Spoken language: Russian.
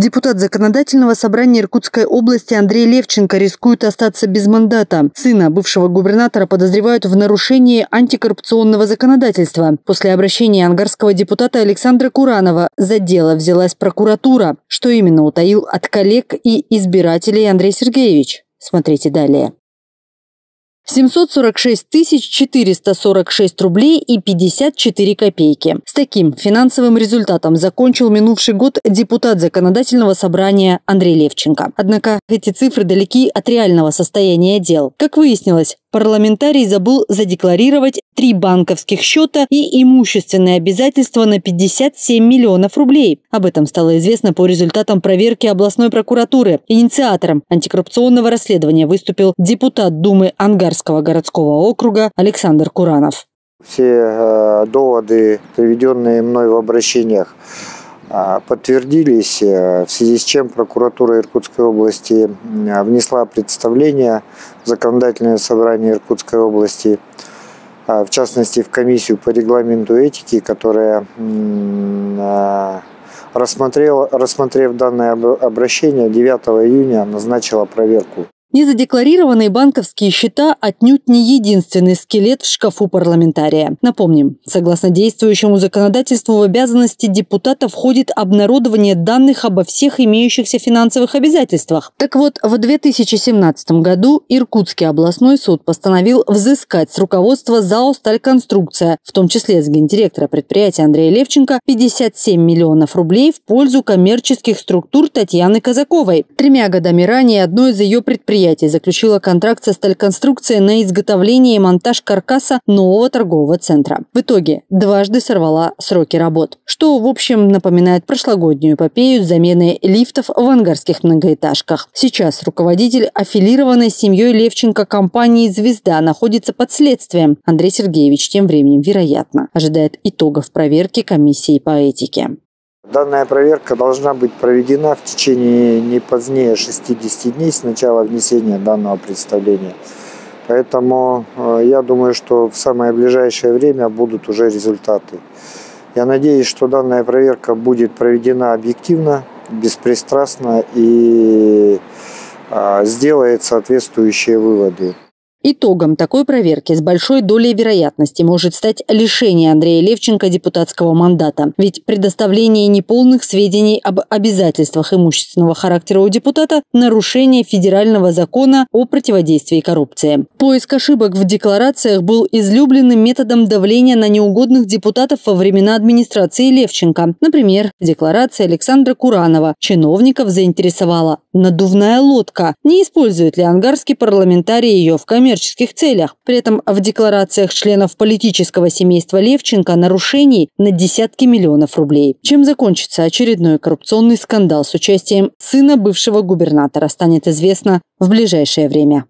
Депутат законодательного собрания Иркутской области Андрей Левченко рискует остаться без мандата. Сына бывшего губернатора подозревают в нарушении антикоррупционного законодательства. После обращения ангарского депутата Александра Куранова за дело взялась прокуратура. Что именно утаил от коллег и избирателей Андрей Сергеевич? Смотрите далее. 746 446 рублей и 54 копейки. С таким финансовым результатом закончил минувший год депутат законодательного собрания Андрей Левченко. Однако эти цифры далеки от реального состояния дел. Как выяснилось, парламентарий забыл задекларировать три банковских счета и имущественные обязательства на 57 миллионов рублей. Об этом стало известно по результатам проверки областной прокуратуры. Инициатором антикоррупционного расследования выступил депутат Думы Ангарского городского округа Александр Куранов. Все э, доводы, приведенные мной в обращениях, подтвердились, э, в связи с чем прокуратура Иркутской области внесла представление в законодательное собрание Иркутской области, в частности в комиссию по регламенту этики, которая рассмотрел, рассмотрев данное обращение 9 июня назначила проверку. Незадекларированные банковские счета отнюдь не единственный скелет в шкафу парламентария. Напомним, согласно действующему законодательству в обязанности депутата входит обнародование данных обо всех имеющихся финансовых обязательствах. Так вот, в 2017 году Иркутский областной суд постановил взыскать с руководства ЗАО «Стальконструкция», в том числе с гендиректора предприятия Андрея Левченко, 57 миллионов рублей в пользу коммерческих структур Татьяны Казаковой. Тремя годами ранее одно из ее предприятий предприятие заключило контракт со стальконструкцией на изготовление и монтаж каркаса нового торгового центра. В итоге дважды сорвала сроки работ, что, в общем, напоминает прошлогоднюю эпопею с заменой лифтов в ангарских многоэтажках. Сейчас руководитель аффилированной семьей Левченко компании «Звезда» находится под следствием. Андрей Сергеевич тем временем, вероятно, ожидает итогов проверки комиссии по этике. Данная проверка должна быть проведена в течение не позднее 60 дней с начала внесения данного представления. Поэтому э, я думаю, что в самое ближайшее время будут уже результаты. Я надеюсь, что данная проверка будет проведена объективно, беспристрастно и э, сделает соответствующие выводы. Итогом такой проверки с большой долей вероятности может стать лишение Андрея Левченко депутатского мандата. Ведь предоставление неполных сведений об обязательствах имущественного характера у депутата – нарушение федерального закона о противодействии коррупции. Поиск ошибок в декларациях был излюбленным методом давления на неугодных депутатов во времена администрации Левченко. Например, декларация Александра Куранова чиновников заинтересовала надувная лодка. Не использует ли ангарский парламентарий ее в камере коммерческих целях. При этом в декларациях членов политического семейства Левченко нарушений на десятки миллионов рублей. Чем закончится очередной коррупционный скандал с участием сына бывшего губернатора, станет известно в ближайшее время.